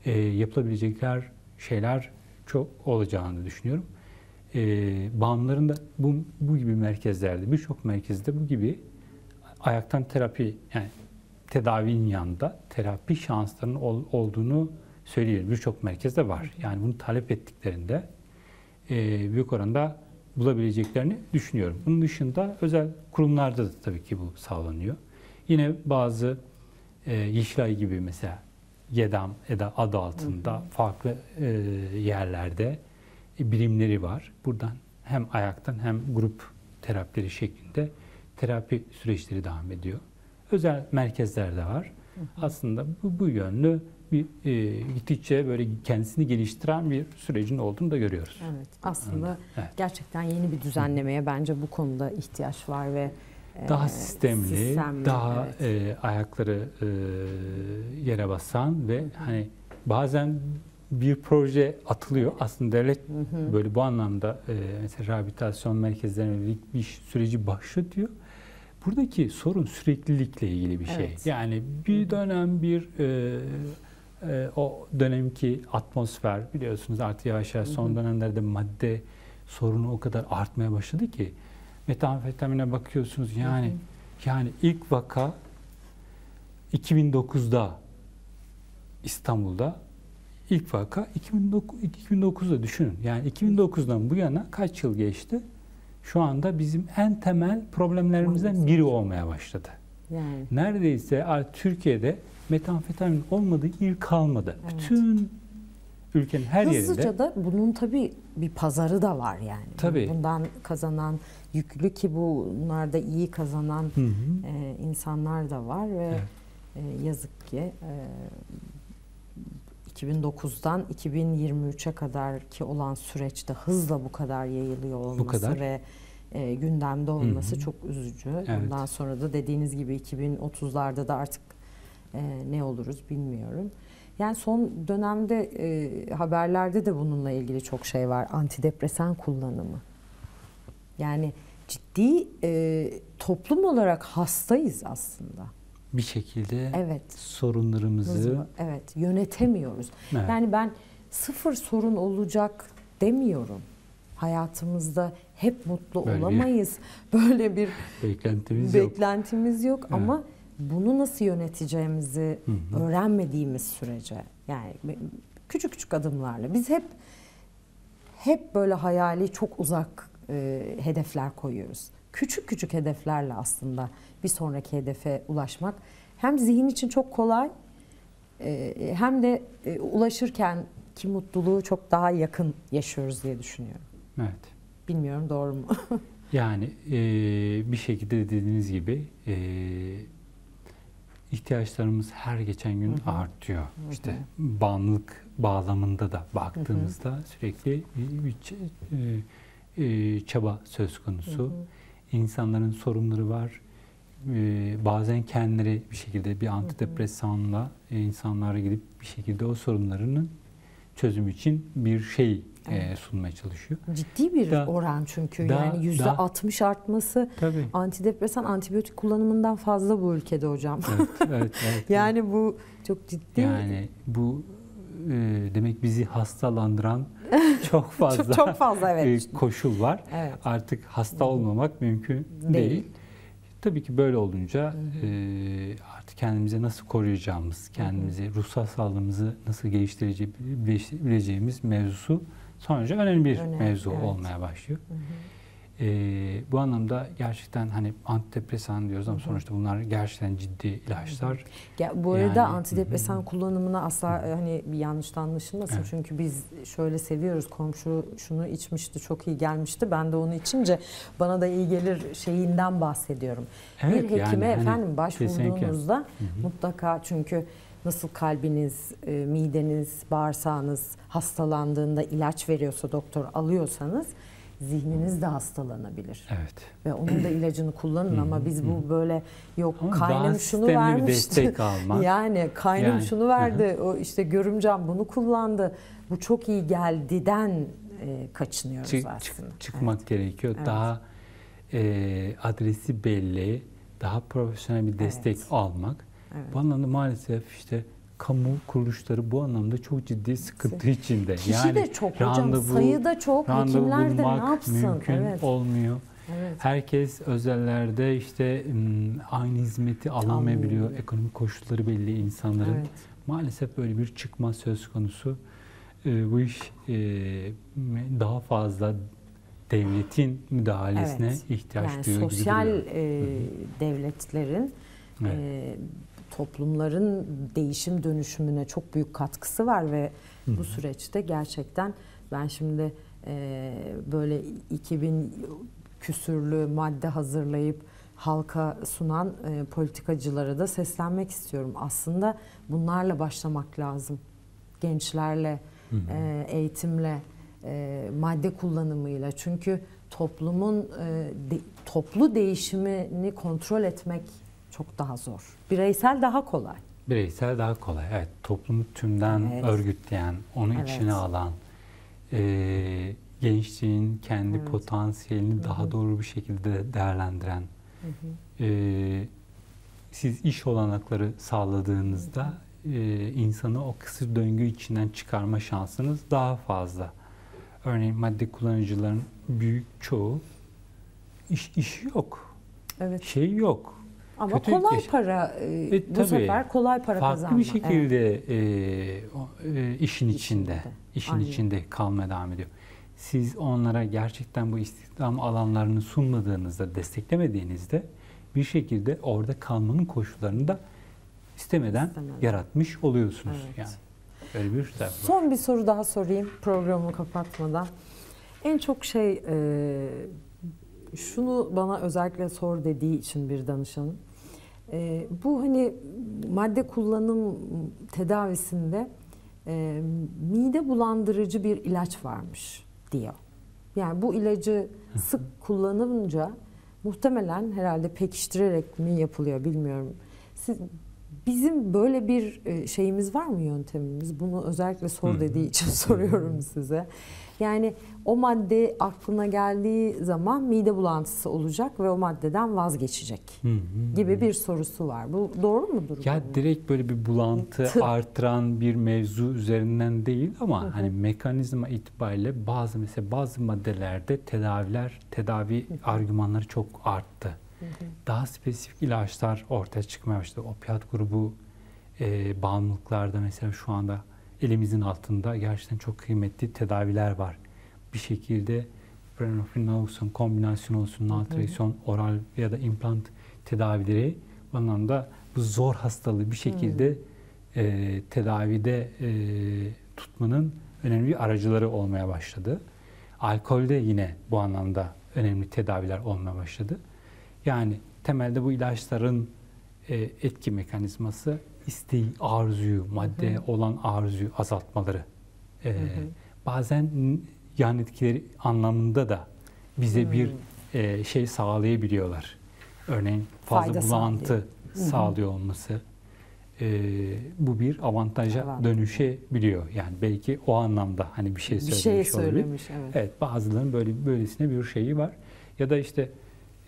e, yapılabilecekler şeyler çok olacağını düşünüyorum. E, bağımlıların da bu, bu gibi merkezlerde, birçok merkezde bu gibi ayaktan terapi, yani tedavinin yanında terapi şanslarının ol, olduğunu söyleyelim. Birçok merkezde var. Yani bunu talep ettiklerinde e, büyük oranda bulabileceklerini düşünüyorum. Bunun dışında özel kurumlarda da tabii ki bu sağlanıyor. Yine bazı e, Yeşilay gibi mesela YEDAM, EDA adı altında hı hı. farklı e, yerlerde e, birimleri var. Buradan hem ayaktan hem grup terapileri şeklinde terapi süreçleri devam ediyor. Özel merkezler de var. Hı hı. Aslında bu, bu yönlü bir e, gittikçe böyle kendisini geliştiren bir sürecin olduğunu da görüyoruz. Evet. Aslında evet. gerçekten yeni bir düzenlemeye bence bu konuda ihtiyaç var ve e, daha sistemli, sistemli daha evet. e, ayakları e, yere basan ve hani bazen bir proje atılıyor. Aslında devlet hı hı. böyle bu anlamda e, mesela rehabilitasyon merkezlerine bir süreci başlatıyor. Buradaki sorun süreklilikle ilgili bir şey. Evet. Yani bir dönem bir e, e, o dönemki atmosfer biliyorsunuz artık yavaş yavaş son dönemlerde madde sorunu o kadar artmaya başladı ki metamfetamine bakıyorsunuz yani hı hı. yani ilk vaka 2009'da İstanbul'da ilk vaka 2009, 2009'da düşünün. Yani 2009'dan bu yana kaç yıl geçti? Şu anda bizim en temel problemlerimizden biri olmaya başladı. Yani. Neredeyse Türkiye'de metamfetamin olmadığı il kalmadı. Evet. Bütün ülkenin her Hızlıca yerinde. Hızlıca da bunun tabii bir pazarı da var yani. Tabii. Bundan kazanan yüklü ki bunlarda iyi kazanan hı hı. E, insanlar da var ve evet. e, yazık ki e, 2009'dan 2023'e kadar ki olan süreçte hızla bu kadar yayılıyor olması bu kadar. ve e, gündemde olması hı hı. çok üzücü. Evet. Ondan sonra da dediğiniz gibi 2030'larda da artık e, ne oluruz bilmiyorum. Yani son dönemde e, haberlerde de bununla ilgili çok şey var. Antidepresan kullanımı. Yani ciddi e, toplum olarak hastayız aslında. Bir şekilde evet. sorunlarımızı evet yönetemiyoruz. Evet. Yani ben sıfır sorun olacak demiyorum. Hayatımızda hep mutlu Böyle olamayız. Bir, Böyle bir beklentimiz, beklentimiz yok, yok. Evet. ama bunu nasıl yöneteceğimizi hı hı. öğrenmediğimiz sürece yani küçük küçük adımlarla biz hep hep böyle hayali çok uzak e, hedefler koyuyoruz. Küçük küçük hedeflerle aslında bir sonraki hedefe ulaşmak hem zihin için çok kolay e, hem de e, ulaşırken ki mutluluğu çok daha yakın yaşıyoruz diye düşünüyorum. Evet. Bilmiyorum doğru mu? yani e, bir şekilde dediğiniz gibi e, ihtiyaçlarımız her geçen gün hı hı. artıyor. Hı hı. İşte bağımlılık bağlamında da baktığımızda hı hı. sürekli bir, bir e, e, çaba söz konusu. Hı hı. İnsanların sorunları var. E, bazen kendileri bir şekilde bir antidepresanla e, insanlara gidip bir şekilde o sorunlarının çözüm için bir şey evet. sunmaya çalışıyor. Ciddi bir da, oran çünkü da, yani yüzde da, 60 artması tabii. antidepresan antibiyotik kullanımından fazla bu ülkede hocam. Evet, evet, evet, yani bu çok ciddi. Yani bu e, demek bizi hastalandıran çok fazla çok, çok fazla evet. E, koşul var. Evet. Artık hasta olmamak mümkün değil. değil. Tabii ki böyle olunca e, artık kendimize nasıl koruyacağımız, kendimizi, ruhsal sağlığımızı nasıl geliştirebileceğimiz mevzusu sonucu önemli bir önemli, mevzu evet. olmaya başlıyor. Hı hı. E, bu anlamda gerçekten hani antidepresan diyoruz ama sonuçta bunlar gerçekten ciddi ilaçlar. Ya, bu arada Yani, antidepresan hı hı. kullanımına asla e, hani bir yanlış anlaşılmasın. Evet. Çünkü biz şöyle seviyoruz. Komşu şunu içmişti, çok iyi gelmişti. Ben de onu içince bana da iyi gelir şeyinden bahsediyorum. Evet, bir hekime yani hani efendim başvurduğunuzda Hı hı. mutlaka çünkü nasıl kalbiniz, e, mideniz, bağırsağınız hastalandığında ilaç veriyorsa doktor alıyorsanız zihniniz de hastalanabilir. Evet. Ve onun da ilacını kullanın ama biz bu böyle yok Ama kaynım şunu bir vermişti. destek almak. Yani kaynım Yani, şunu verdi. O işte görümcem bunu kullandı. Bu çok iyi geldiden e, kaçınıyoruz Çık- aslında. çık- çıkmak gerekiyor. Evet. Daha e, adresi belli, daha profesyonel bir destek Evet. almak. Evet. Bu anlamda maalesef işte kamu kuruluşları bu anlamda çok ciddi sıkıntı içinde. Kişi de çok hocam. Sayı da çok. Hekimler de ne yapsın? mümkün Evet. olmuyor. evet. Herkes özellerde işte aynı hizmeti alamayabiliyor. Alamayabiliyor. Ekonomik koşulları belli insanların. Evet. Maalesef böyle bir çıkma söz konusu. Ee, bu iş e, daha fazla devletin müdahalesine Evet. ihtiyaç Yani duyuyor sosyal e, devletlerin Evet. e, toplumların değişim dönüşümüne çok büyük katkısı var ve bu süreçte gerçekten ben şimdi e, böyle 2000 küsürlü madde hazırlayıp halka sunan e, politikacılara da seslenmek istiyorum. Aslında bunlarla başlamak lazım. Gençlerle, Hı hı. e, eğitimle, e, madde kullanımıyla. Çünkü toplumun e, de- toplu değişimini kontrol etmek çok daha zor. Bireysel daha kolay. Bireysel daha kolay. Evet, toplumu tümden Evet. örgütleyen, onu Evet. içine alan, e, gençliğin kendi Evet. potansiyelini daha doğru bir şekilde değerlendiren, e, siz iş olanakları sağladığınızda e, insanı o kısır döngü içinden çıkarma şansınız daha fazla. Örneğin madde kullanıcıların büyük çoğu iş, işi yok, Evet. şey yok. Ama Kötü kolay yaş- para e, E, bu tabii. sefer kolay para Farklı kazanma. bir şekilde e, o, e, işin içinde, İçinde. işin Aynen. içinde kalmaya devam ediyor. Siz onlara gerçekten bu istihdam alanlarını sunmadığınızda, desteklemediğinizde bir şekilde orada kalmanın koşullarını da istemeden İstemeden. yaratmış oluyorsunuz. Evet. Yani öyle bir şey var. Son bir soru daha sorayım programı kapatmadan. En çok şey e, şunu bana özellikle sor dediği için bir danışanım. E, bu hani madde kullanım tedavisinde e, mide bulandırıcı bir ilaç varmış diyor. Yani bu ilacı sık kullanınca muhtemelen herhalde pekiştirerek mi yapılıyor bilmiyorum. Siz, bizim böyle bir e, şeyimiz var mı yöntemimiz? Bunu özellikle sor dediği için soruyorum size. Yani o madde aklına geldiği zaman mide bulantısı olacak ve o maddeden vazgeçecek Hı hı. gibi bir sorusu var. Bu doğru mudur? Ya bu? direkt böyle bir bulantı Tı- artıran bir mevzu üzerinden değil ama hani mekanizma itibariyle bazı mesela bazı maddelerde tedaviler, tedavi argümanları çok arttı. Daha spesifik ilaçlar ortaya çıkmaya başladı. Opiat grubu e, bağımlılıklarda mesela şu anda elimizin altında gerçekten çok kıymetli tedaviler var. Bir şekilde Prenofin olsun, kombinasyon olsun, naltreksyon, oral ya da implant tedavileri bu anlamda bu zor hastalığı bir şekilde e, tedavide e, tutmanın önemli aracıları olmaya başladı. Alkolde yine bu anlamda önemli tedaviler olmaya başladı. Yani temelde bu ilaçların e, etki mekanizması isteği, arzuyu, maddeye olan arzuyu azaltmaları. E, Bazen yan etkileri anlamında da bize bir e, şey sağlayabiliyorlar. Örneğin fazla Fayda bulantı sağlıyor. sağlıyor olması. E, bu bir avantaja Avantaj. dönüşebiliyor. Yani belki o anlamda hani bir şey bir söylemiş şey olabilir. söylemiş evet. Evet bazılarının böyle böylesine bir şeyi var. Ya da işte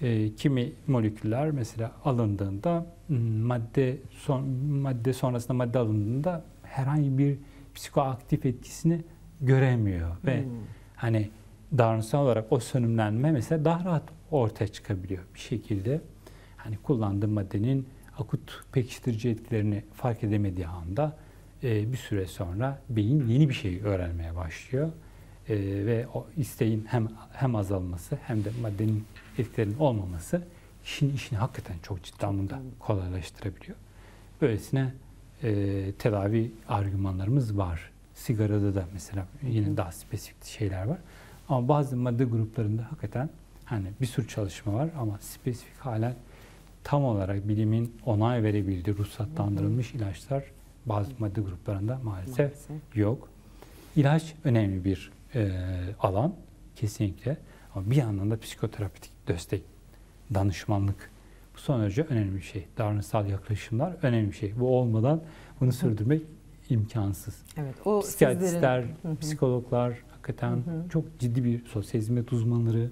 e, kimi moleküller mesela alındığında madde son madde sonrasında madde alındığında herhangi bir psikoaktif etkisini göremiyor ve Hmm. hani davranışsal olarak o sönümlenme mesela daha rahat ortaya çıkabiliyor bir şekilde. Hani kullandığı maddenin akut pekiştirici etkilerini fark edemediği anda e, bir süre sonra beyin yeni bir şey öğrenmeye başlıyor e, ve o isteğin hem hem azalması hem de maddenin etkilerinin olmaması kişinin işini hakikaten çok ciddi anlamda kolaylaştırabiliyor. Böylesine e, tedavi argümanlarımız var. Sigarada da mesela yine daha spesifik şeyler var. Ama bazı madde gruplarında hakikaten hani bir sürü çalışma var ama spesifik halen tam olarak bilimin onay verebildiği ruhsatlandırılmış ilaçlar bazı madde gruplarında maalesef, Maalesef. yok. İlaç önemli bir e, alan kesinlikle ama bir yandan da psikoterapitik destek, danışmanlık bu son derece önemli bir şey. Davranışsal yaklaşımlar önemli bir şey. Bu olmadan bunu sürdürmek imkansız. Evet, o Psikiyatristler, sizlerin- psikologlar hakikaten Hı hı. çok ciddi bir sosyal hizmet uzmanları,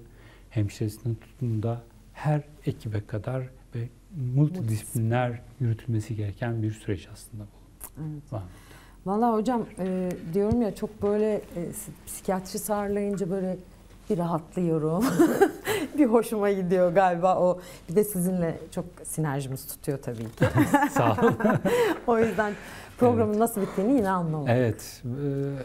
hemşiresinden tutun da her ekibe kadar ve multidisipliner yürütülmesi gereken bir süreç aslında bu. Evet. Var. Valla hocam e, diyorum ya çok böyle e, psikiyatri sarlayınca böyle bir rahatlıyorum. bir hoşuma gidiyor galiba o. Bir de sizinle çok sinerjimiz tutuyor tabii ki. Sağ olun. o yüzden programın nasıl bittiğini yine anlamadım. evet,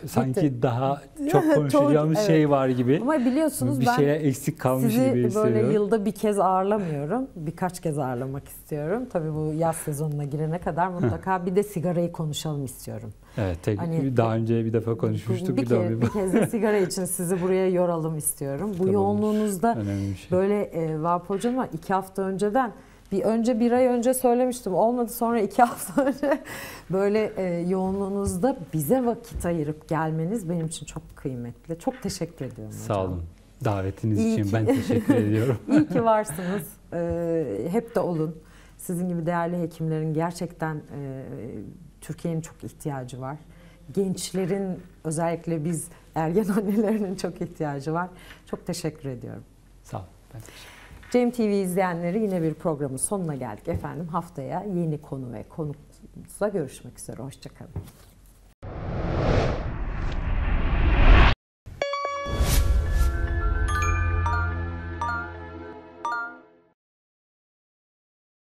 e, sanki daha çok konuşacağımız evet. şey var gibi. Ama biliyorsunuz Bir ben şeyler eksik kalmış sizi gibi böyle yılda bir kez ağırlamıyorum. Birkaç kez ağırlamak istiyorum. Tabii bu yaz sezonuna girene kadar mutlaka bir de sigarayı konuşalım istiyorum. Evet, tek, Hani- daha önce bir defa konuşmuştuk. bir, Bir, daha bir bir kez de sigara için sizi buraya yoralım istiyorum. Bu Tamamdır. yoğunluğunuzda şey. Böyle e, Vahap Hocam'a iki hafta önceden bir önce bir ay önce söylemiştim. Olmadı sonra iki hafta önce böyle e, yoğunluğunuzda bize vakit ayırıp gelmeniz benim için çok kıymetli. Çok teşekkür ediyorum Sağ hocam. olun. Davetiniz İyi için ki- ben teşekkür ediyorum. İyi ki varsınız. E, hep de olun. Sizin gibi değerli hekimlerin gerçekten e, Türkiye'nin çok ihtiyacı var. Gençlerin özellikle biz ergen annelerinin çok ihtiyacı var. Çok teşekkür ediyorum. Sağ olun. Ben teşekkür ederim. Cem TV izleyenleri yine bir programın sonuna geldik efendim. Haftaya yeni konu ve konukla görüşmek üzere. Hoşçakalın.